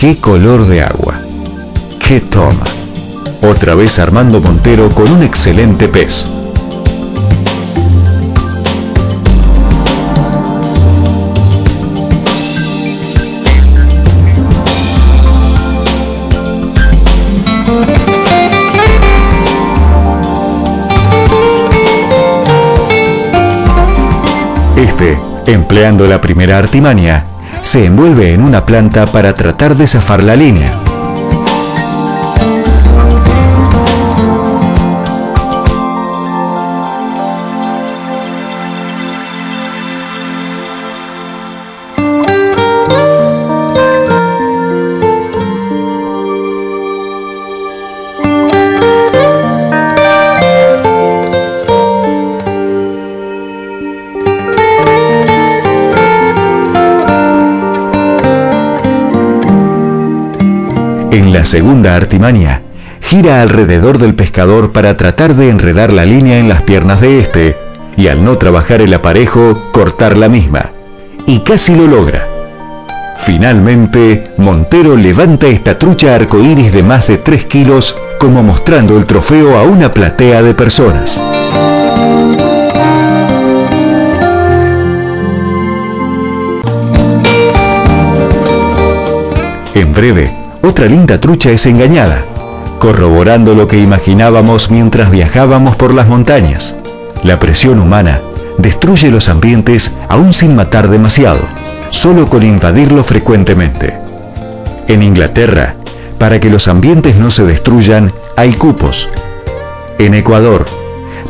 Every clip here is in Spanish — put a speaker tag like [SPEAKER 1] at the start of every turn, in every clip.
[SPEAKER 1] qué color de agua. ¡Qué toma! Otra vez Armando Montero con un excelente pez. Este, empleando la primera artimaña, se envuelve en una planta para tratar de zafar la línea. En la segunda artimaña, gira alrededor del pescador para tratar de enredar la línea en las piernas de este y al no trabajar el aparejo, cortar la misma. Y casi lo logra. Finalmente, Montero levanta esta trucha arcoíris de más de 3 kilos como mostrando el trofeo a una platea de personas. En breve, otra linda trucha es engañada, corroborando lo que imaginábamos mientras viajábamos por las montañas. La presión humana destruye los ambientes aún sin matar demasiado, solo con invadirlo frecuentemente. En Inglaterra, para que los ambientes no se destruyan, hay cupos. En Ecuador,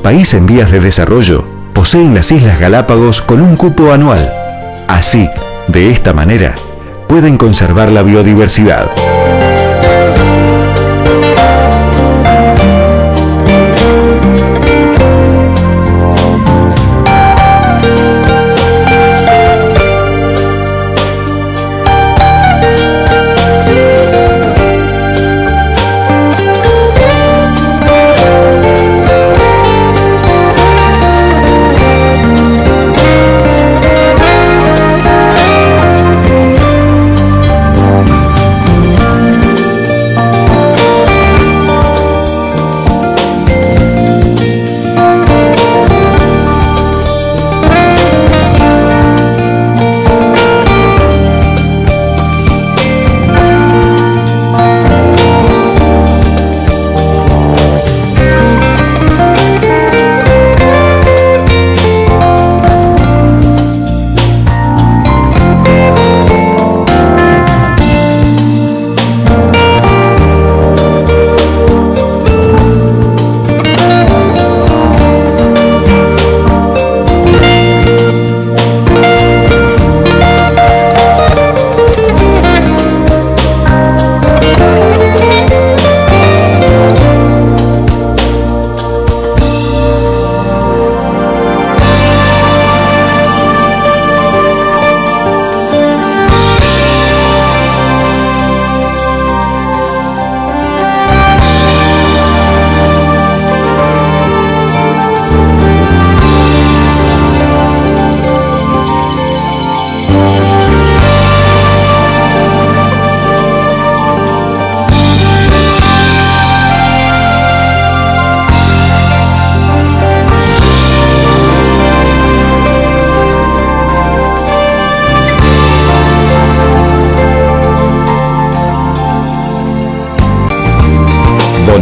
[SPEAKER 1] país en vías de desarrollo, poseen las Islas Galápagos con un cupo anual. Así, de esta manera, pueden conservar la biodiversidad.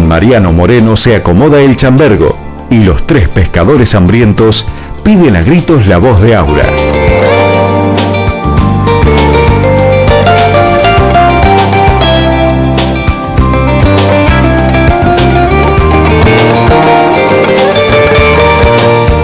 [SPEAKER 1] Mariano Moreno se acomoda el chambergo y los tres pescadores hambrientos piden a gritos la voz de Aura.